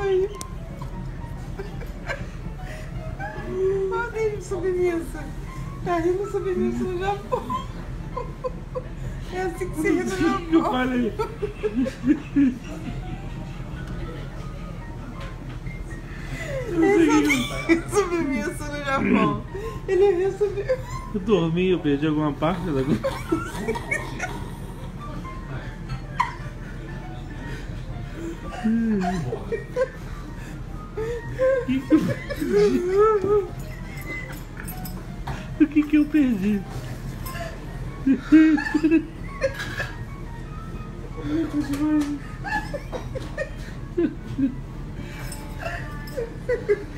Aí. Olha ele sobremesa. Rindo sobremesa no Japão. É assim que se ri no que eu falei? Ele sobremesa no Japão. Ele riu sobremesa. Eu dormi, eu perdi alguma parte da O que que eu perdi?